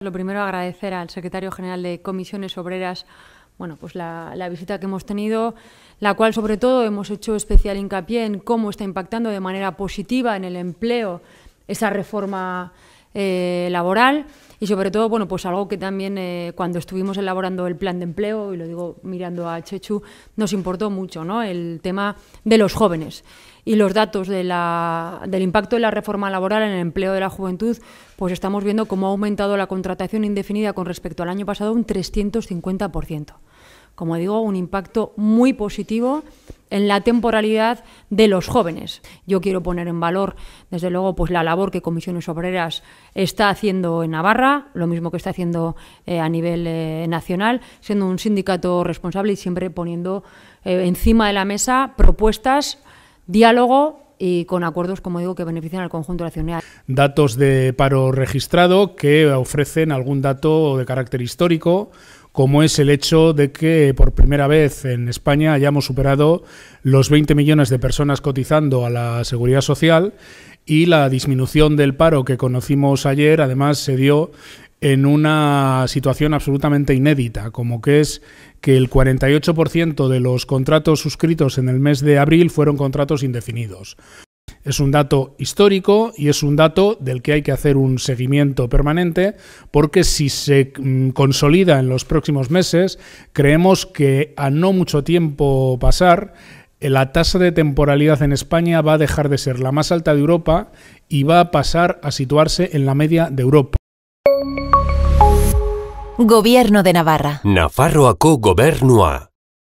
Lo primero, agradecer al secretario general de Comisiones Obreras bueno, pues la, visita que hemos tenido, la cual sobre todo hemos hecho especial hincapié en cómo está impactando de manera positiva en el empleo esa reforma eh, laboral y sobre todo, bueno, pues algo que también eh, cuando estuvimos elaborando el plan de empleo, y lo digo mirando a Chechu, nos importó mucho, ¿no? El tema de los jóvenes y los datos de la, del impacto de la reforma laboral en el empleo de la juventud, pues estamos viendo cómo ha aumentado la contratación indefinida con respecto al año pasado un 350%. Como digo, un impacto muy positivo en la temporalidad de los jóvenes. Yo quiero poner en valor, desde luego, pues la labor que Comisiones Obreras está haciendo en Navarra, lo mismo que está haciendo eh, a nivel eh, nacional, siendo un sindicato responsable y siempre poniendo eh, encima de la mesa propuestas diálogo y con acuerdos, como digo, que benefician al conjunto nacional. Datos de paro registrado que ofrecen algún dato de carácter histórico, como es el hecho de que por primera vez en España hayamos superado los 20 millones de personas cotizando a la seguridad social y la disminución del paro que conocimos ayer, además, se dio en una situación absolutamente inédita, como que es que el 48% de los contratos suscritos en el mes de abril fueron contratos indefinidos. Es un dato histórico y es un dato del que hay que hacer un seguimiento permanente porque si se mm, consolida en los próximos meses, creemos que a no mucho tiempo pasar, la tasa de temporalidad en España va a dejar de ser la más alta de Europa y va a pasar a situarse en la media de Europa. Gobierno de Navarra. Nafarroako gobernua.